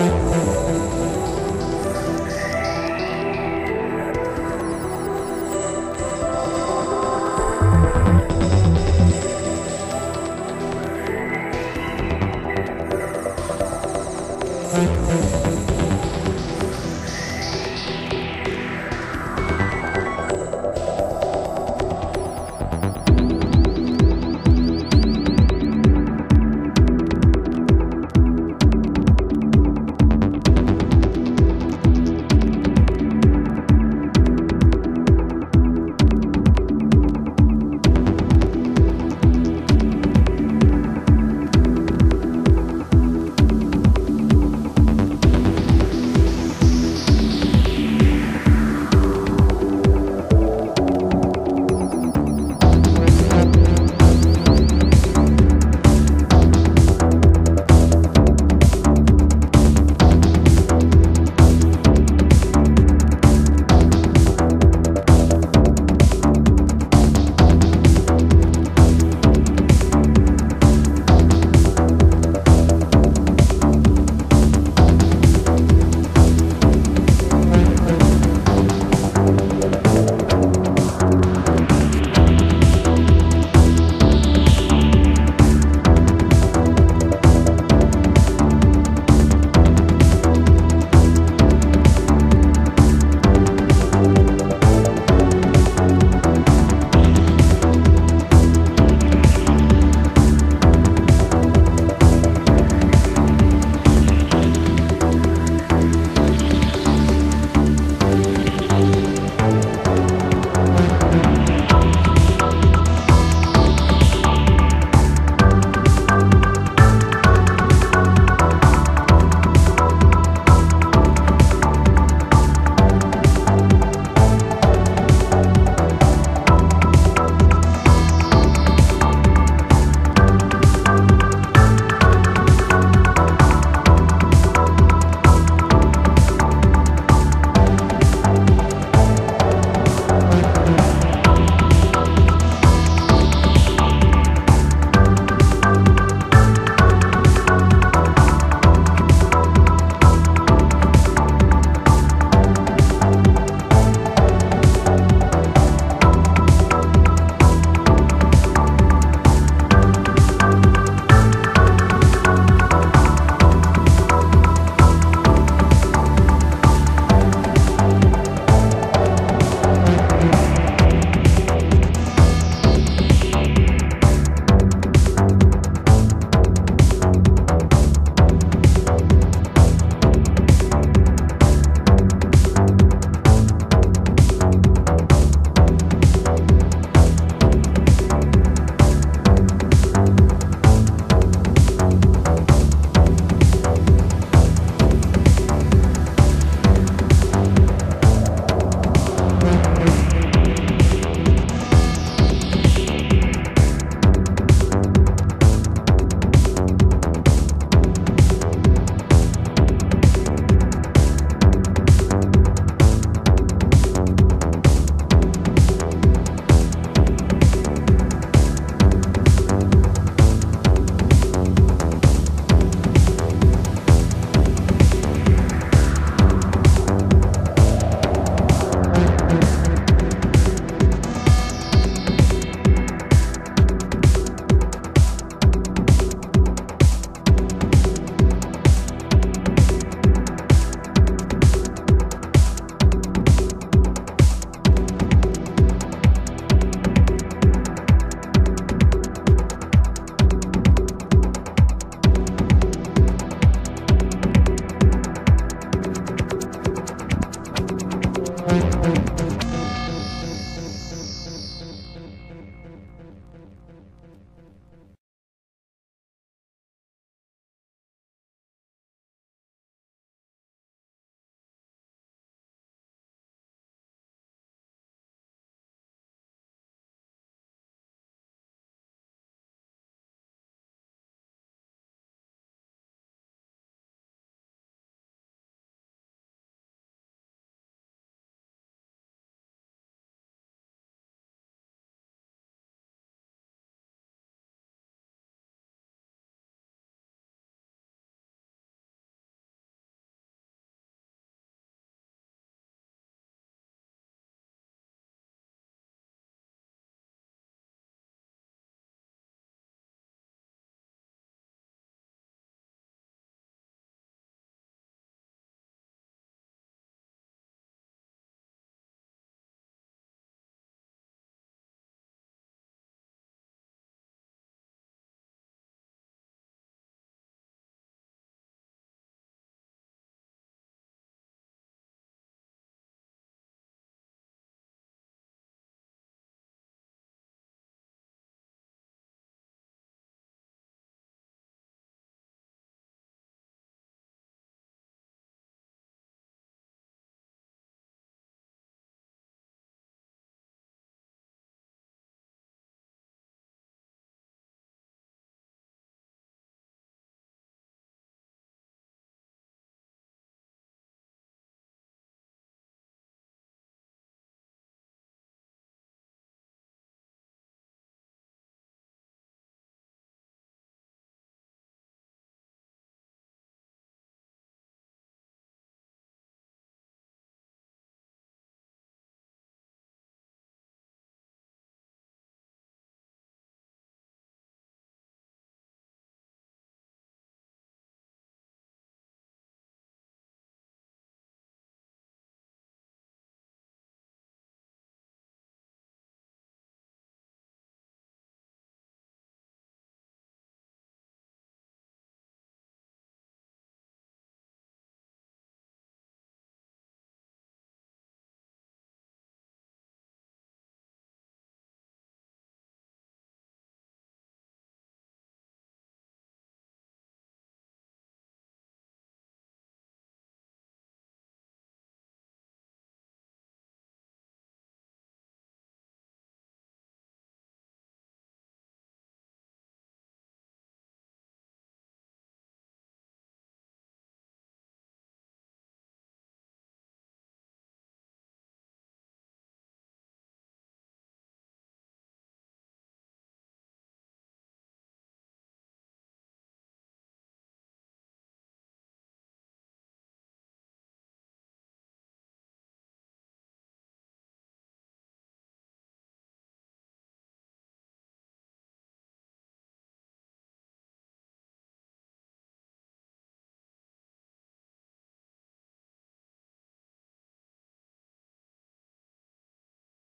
Música